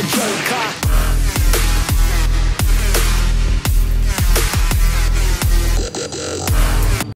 a joker.